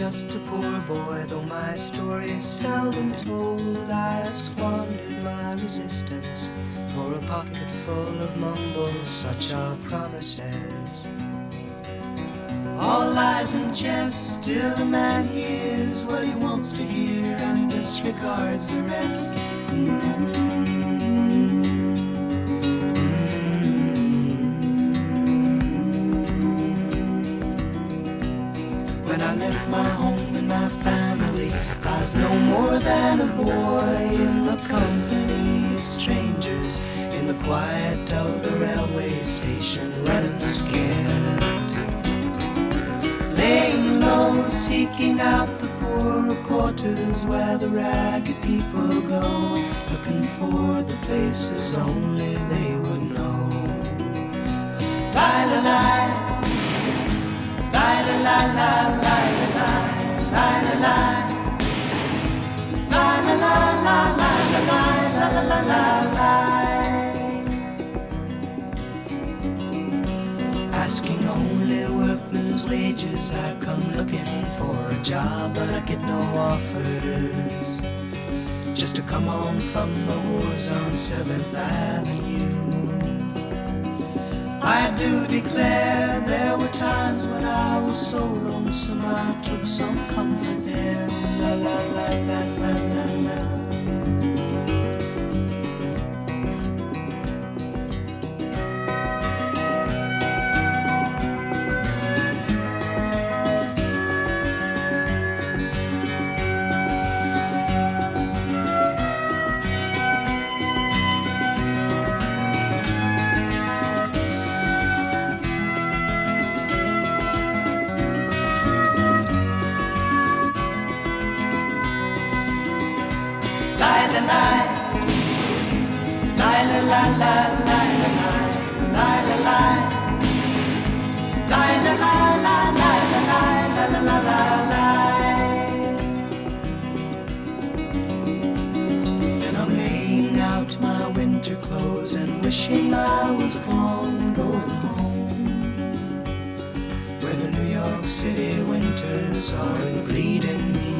just a poor boy, though my story is seldom told. I squandered my resistance for a pocket full of mumbles, such are promises. All lies and jest, still a man hears what he wants to hear and disregards the rest. Was no more than a boy in the company of strangers in the quiet of the railway station, running scared. Laying low, seeking out the poorer quarters where the ragged people go, looking for the places only they would know. Bye Asking only workmen's wages I come looking for a job but I get no offers Just to come on from the wars on 7th Avenue I do declare there were times when I was so lonesome I took some comfort there. La la la la la la la. And I'm laying out my winter clothes and wishing I was gone, going home. Where the New York City winters aren't bleeding me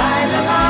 la la la.